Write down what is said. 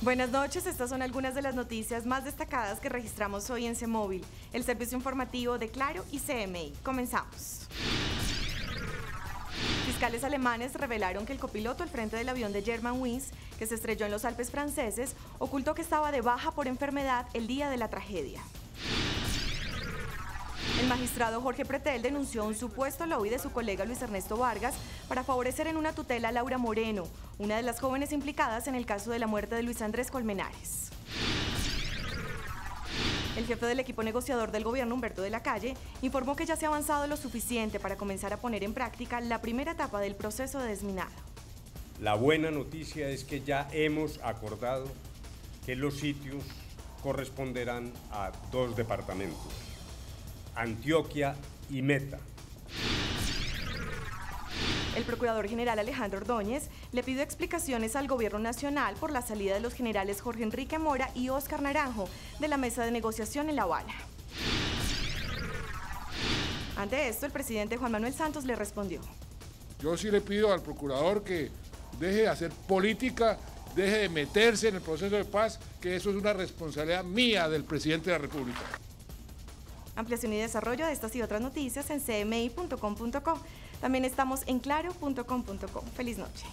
Buenas noches, estas son algunas de las noticias más destacadas que registramos hoy en CEMóvil, el servicio informativo de Claro y CMI. Comenzamos. Fiscales alemanes revelaron que el copiloto al frente del avión de Germanwings, que se estrelló en los Alpes franceses, ocultó que estaba de baja por enfermedad el día de la tragedia. El magistrado Jorge Pretel denunció un supuesto lobby de su colega Luis Ernesto Vargas para favorecer en una tutela a Laura Moreno, una de las jóvenes implicadas en el caso de la muerte de Luis Andrés Colmenares. El jefe del equipo negociador del gobierno, Humberto de la Calle, informó que ya se ha avanzado lo suficiente para comenzar a poner en práctica la primera etapa del proceso de desminado. La buena noticia es que ya hemos acordado que los sitios corresponderán a dos departamentos, Antioquia y Meta. El procurador general Alejandro Ordóñez le pidió explicaciones al gobierno nacional por la salida de los generales Jorge Enrique Mora y Óscar Naranjo de la mesa de negociación en La Habana. Ante esto, el presidente Juan Manuel Santos le respondió. Yo sí le pido al procurador que deje de hacer política, deje de meterse en el proceso de paz, que eso es una responsabilidad mía del presidente de la República. Ampliación y desarrollo de estas y otras noticias en cmi.com.co. También estamos en claro.com.co. Feliz noche.